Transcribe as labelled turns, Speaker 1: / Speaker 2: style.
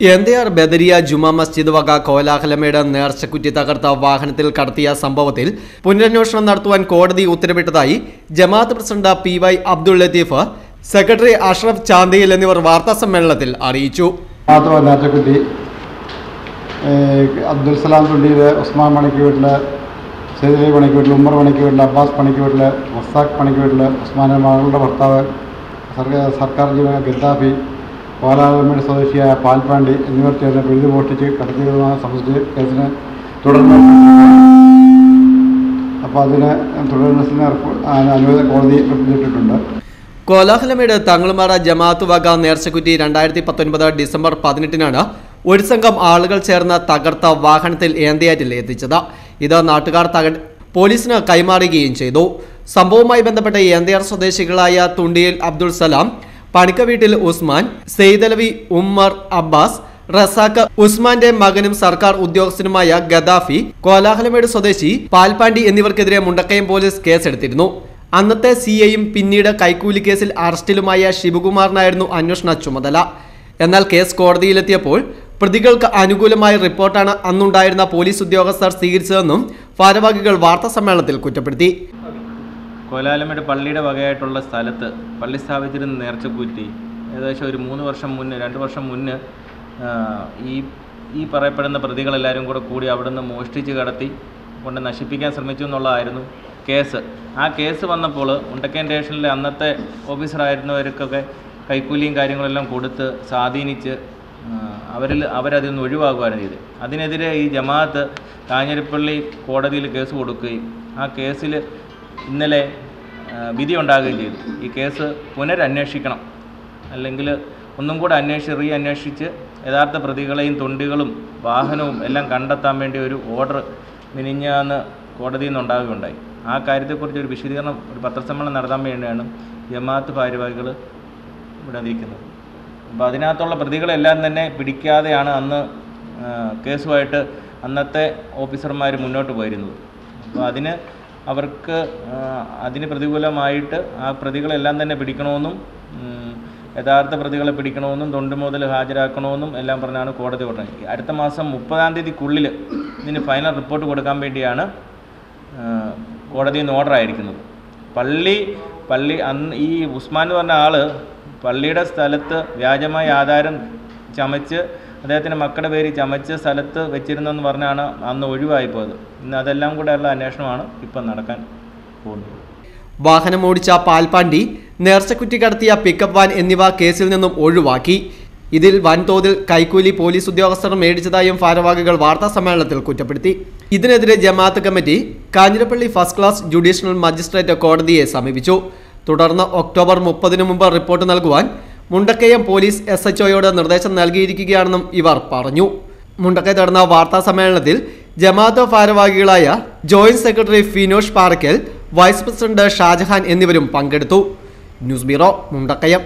Speaker 1: R Badariya Juma Masjid വക കോലാഹലമയുടെ നേർച്ചക്കുറ്റി തകർത്ത വാഹനത്തിൽ കടത്തിയ സംഭവത്തിൽ പുനരന്വേഷണം നടത്തുവാൻ കോടതി ഉത്തരവിട്ടതായി ജമാഅത്ത് president P Y Abdul Latheef secretary Ashraf ചാന്ദിയിൽ എന്നിവർ വാർത്താ സമ്മേളനത്തിൽ അറിയിച്ചു.
Speaker 2: നേർച്ചക്കുറ്റി അബ്ദുൽ സലാം തുണ്ടിയിൽ ഉസ്മാൻ പണിക്ക് വീട്ടിൽ സെയ്ദലി പണിക്ക് വീട്ടിൽ ഉമ്മർ പണിക്ക് വീട്ടിൽ അബ്ബാസ് പണിക്ക് വീട്ടിൽ മസ്താഖ് പണിക്ക് വീട്ടിൽ ഉസ്മാൻ മകളുടെ ഭർത്താവ് സർക്കാർ ജീവന ഗദ്ദാഫി കോലാലമ്മയുടെ സ്വദേശിയായ പാൽപ്പാണ്ടി എന്നിവർ ചേർന്ന് പിഴുതു മോഷ്ടിച്ച് കടത്തിയതുമായി സംബന്ധിച്ച് കേസിന് തുടർന്ന് അപ്പോൾ അതിനെ തുടർന്ന് അനുവദ കോടതി റിപ്പോർട്ടിട്ടുണ്ട്
Speaker 1: കോലാഹലമേട് തങ്ങളുമാറ ജമാഅത്ത് വക നേർച്ചക്കുറ്റി രണ്ടായിരത്തി പത്തൊൻപത് ഡിസംബർ പതിനെട്ടിനാണ് ഒരു സംഘം ആളുകൾ ചേർന്ന് തകർത്ത വാഹനത്തിൽ ഏന്തയാറ്റിൽ എത്തിച്ചത്. ഇത് നാട്ടുകാർ തക പോലീസിന് കൈമാറുകയും ചെയ്തു. സംഭവവുമായി ബന്ധപ്പെട്ട് ഏന്തയാർ സ്വദേശികളായ തുണ്ടിയിൽ അബ്ദുൾ സലാം പണിക്ക വീട്ടിൽ ഉസ്മാൻ സെയ്ദലവി ഉമ്മർ അബ്ബാസ് റസാഖ് ഉസ്മാന്റെ മകനും സർക്കാർ ഉദ്യോഗസ്ഥനുമായ ഗദാഫി കോലാഹലമേട് സ്വദേശി പാൽപാണ്ടി എന്നിവർക്കെതിരെ മുണ്ടക്കയം പോലീസ് കേസെടുത്തിരുന്നു. അന്നത്തെ സി ഐയും പിന്നീട് കൈക്കൂലി കേസിൽ അറസ്റ്റിലുമായ ശിവകുമാറിനായിരുന്നു അന്വേഷണ ചുമതല. എന്നാൽ കേസ് കോടതിയിലെത്തിയപ്പോൾ പ്രതികൾക്ക് അനുകൂലമായ റിപ്പോർട്ടാണ് അന്നുണ്ടായിരുന്ന പോലീസ് ഉദ്യോഗസ്ഥർ സ്വീകരിച്ചതെന്നും ഭാരവാഹികൾ വാർത്താ സമ്മേളനത്തിൽ കുറ്റപ്പെടുത്തി.
Speaker 3: കോലാലമേട് പള്ളിയുടെ വകയായിട്ടുള്ള സ്ഥലത്ത് പള്ളി സ്ഥാപിച്ചിരുന്ന നേർച്ചക്കൂറ്റി ഏകദേശം ഒരു മൂന്ന് വർഷം മുന്നേ രണ്ട് വർഷം മുന്നേ ഈ ഈ പറയപ്പെടുന്ന പ്രതികളെല്ലാവരും കൂടെ കൂടി അവിടുന്ന് മോഷ്ടിച്ച് കടത്തി കൊണ്ട് നശിപ്പിക്കാൻ ശ്രമിച്ചു എന്നുള്ളതായിരുന്നു കേസ്. ആ കേസ് വന്നപ്പോൾ ഉണ്ടക്കൻ സ്റ്റേഷനിലെ അന്നത്തെ ഓഫീസറായിരുന്നവർക്കൊക്കെ കൈക്കൂലിയും കാര്യങ്ങളെല്ലാം കൊടുത്ത് സ്വാധീനിച്ച് അവരിൽ അവരതിൽ നിന്ന് ഒഴിവാകുകയാണ് ചെയ്ത് അതിനെതിരെ ഈ ജമാഅത്ത് കാഞ്ഞിരപ്പള്ളി കോടതിയിൽ കേസ് കൊടുക്കുകയും ആ കേസിൽ ഇന്നലെ വിധി ഉണ്ടാകുകയും ചെയ്തു. ഈ കേസ് പുനരന്വേഷിക്കണം. അല്ലെങ്കിൽ ഒന്നും കൂടെ അന്വേഷിച്ച് റീ അന്വേഷിച്ച് യഥാർത്ഥ പ്രതികളെയും തൊണ്ടികളും വാഹനവും എല്ലാം കണ്ടെത്താൻ വേണ്ടി ഒരു ഓർഡർ മിനിഞ്ഞാന്ന് കോടതിയിൽ നിന്നുണ്ടാകുകയുണ്ടായി ആ കാര്യത്തെക്കുറിച്ച് ഒരു വിശദീകരണം ഒരു പത്രസമ്മേളനം നടത്താൻ വേണ്ടിയാണ് ജമാഅത്ത് ഭാരവാഹികൾ ഇവിടെ ഇരിക്കുന്നത് അപ്പോൾ അതിനകത്തുള്ള പ്രതികളെല്ലാം തന്നെ പിടിക്കാതെയാണ് അന്ന് കേസുമായിട്ട് അന്നത്തെ ഓഫീസർമാർ മുന്നോട്ട് പോയിരുന്നത്. അപ്പോൾ അതിന് അവർക്ക് അതിന് പ്രതികൂലമായിട്ട് ആ പ്രതികളെല്ലാം തന്നെ പിടിക്കണമെന്നും യഥാർത്ഥ പ്രതികളെ പിടിക്കണമെന്നും തൊണ്ട് മുതൽ ഹാജരാക്കണമെന്നും എല്ലാം പറഞ്ഞാണ് കോടതി പറഞ്ഞത് അടുത്ത മാസം മുപ്പതാം തീയതിക്കുള്ളിൽ ഇതിന് ഫൈനൽ റിപ്പോർട്ട് കൊടുക്കാൻ വേണ്ടിയാണ് കോടതി നിന്ന് ഓർഡർ ആയിരിക്കുന്നത്. പള്ളി പള്ളി അന്ന് ഈ ഉസ്മാൻ എന്ന് പറഞ്ഞ ആൾ പള്ളിയുടെ സ്ഥലത്ത് വ്യാജമായ ആധാരം ചമച്ച് അദ്ദേഹത്തിന്റെ മക്കളുടെ പേര് ചമച്ച് സ്ഥലത്ത് വെച്ചിരുന്നെന്ന് പറഞ്ഞാണ് അന്ന് ഒഴിവായി പോയത് ഇന്ന് അതെല്ലാം കൂടെ ഉള്ള അന്വേഷണമാണ് ഇപ്പം നടക്കാൻ പോകുന്നത്.
Speaker 1: വാഹനം ഓടിച്ച പാൽപാണ്ടി നേർച്ചക്കുറ്റി കടത്തിയ പിക്കപ്പ് വാൻ എന്നിവ കേസിൽ നിന്നും ഒഴിവാക്കി. ഇതിൽ വൻതോതിൽ കൈക്കൂലി പോലീസ് ഉദ്യോഗസ്ഥർ മേടിച്ചതായും ഭാരവാഹികൾ വാർത്താ സമ്മേളനത്തിൽ കുറ്റപ്പെടുത്തി. ഇതിനെതിരെ ജമാഅത്ത് committee Kanjirappally first class judicial magistrate കോടതിയെ സമീപിച്ചു. തുടർന്ന് ഒക്ടോബർ മുപ്പതിനു മുമ്പ് റിപ്പോർട്ട് നൽകുവാൻ മുണ്ടക്കയം പോലീസ് എസ് എച്ച് നിർദ്ദേശം നൽകിയിരിക്കുകയാണെന്നും ഇവർ പറഞ്ഞു. മുണ്ടക്കയത്ത് നടന്ന വാർത്താ സമ്മേളനത്തിൽ ജമാഅത്ത് ഭാരവാഹികളായ joint secretary Finosh Parakkal vice president Shajahan എന്നിവരും പങ്കെടുത്തു. News bureau Mundakayam.